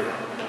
here.